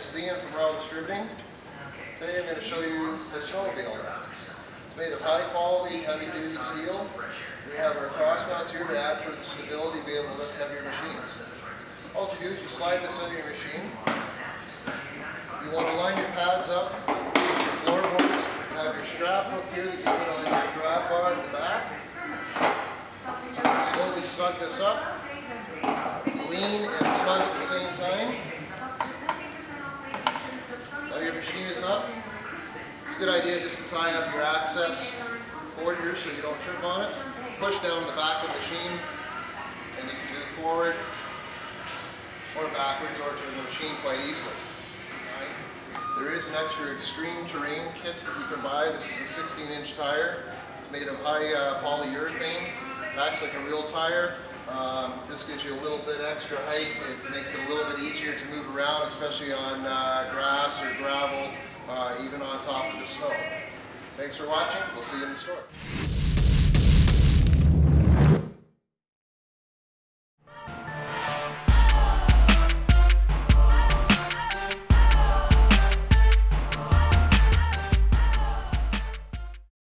It's Ian from Royal Distributing. Today I'm going to show you the snowmobile lift. It's made of high quality, heavy duty steel. We have our cross mounts here to add for the stability to be able to lift heavier machines. All you do is you slide this under your machine. You want to line your pads up with your floorboards. Have your strap up here that you put on your grab bar in the back. Slowly snug this up. Lean and snug at the same time. Up. It's a good idea just to tie up your access here so you don't trip on it. Push down the back of the machine and you can move forward or backwards or to the machine quite easily. There is an extra extreme terrain kit that you can buy. This is a 16 inch tire. It's made of high uh, polyurethane. It acts like a real tire. Um, this gives you a little bit extra height. It makes it a little bit easier to move around, especially on uh, grass or gravel, even on top of the snow. Thanks for watching. We'll see you in the store.